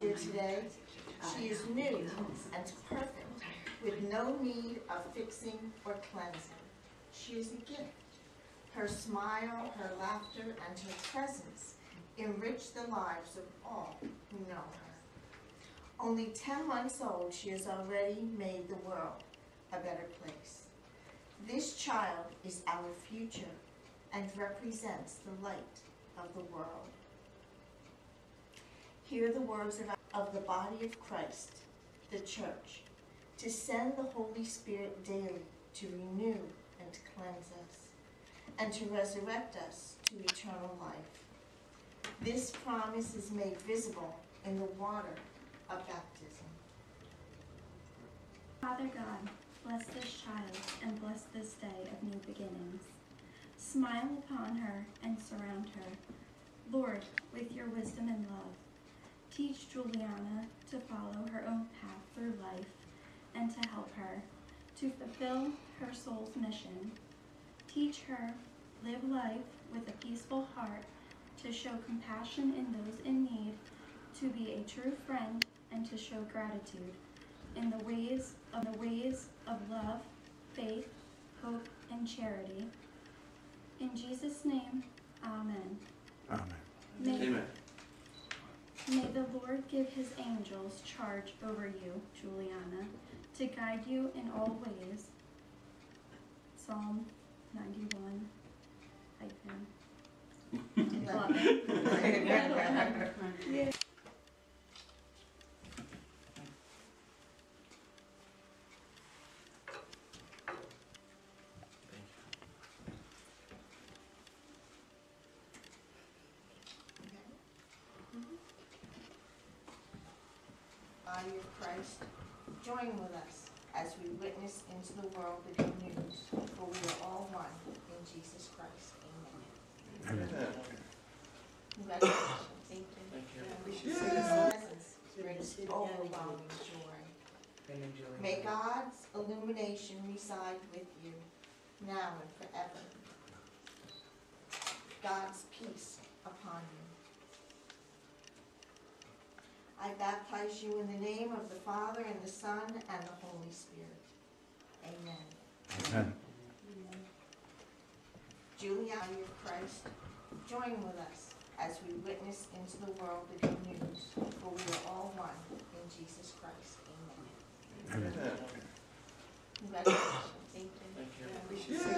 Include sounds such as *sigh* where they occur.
Here today, she is new and perfect, with no need of fixing or cleansing. She is a gift. Her smile, her laughter, and her presence enrich the lives of all who know her. Only 10 months old, she has already made the world a better place. This child is our future and represents the light of the world. Hear the words of, the body of Christ, the church, to send the Holy Spirit daily to renew and cleanse us, and to resurrect us to eternal life. This promise is made visible in the water of baptism. Father God, bless this child and bless this day of new beginnings. Smile upon her and surround her. Lord, with your wisdom and love, teach Juliana to follow her own path through life and to help her to fulfill her soul's mission. Teach her live life with a peaceful heart to show compassion in those in need, to be a true friend and to show gratitude in the ways of the ways of love, faith, hope, and charity. In Jesus' name, Amen. Amen. May, Amen. may the Lord give his angels charge over you, Juliana, to guide you in all ways. Psalm 91 hyphen *laughs* 11. *laughs* Body of Christ, join with us as we witness into the world the good news, for we are all one in Jesus Christ. Amen. Amen. Congratulations. Thank you. Thank you. His presence brings overwhelming joy. May God's illumination reside with you now and forever. God's peace upon you. I baptize you in the name of the Father and the Son and the Holy Spirit. Amen. Amen. Julia, body of Christ, join with us as we witness into the world the good news, for we are all one in Jesus Christ. Amen. Amen. Congratulations. Thank you. Thank you.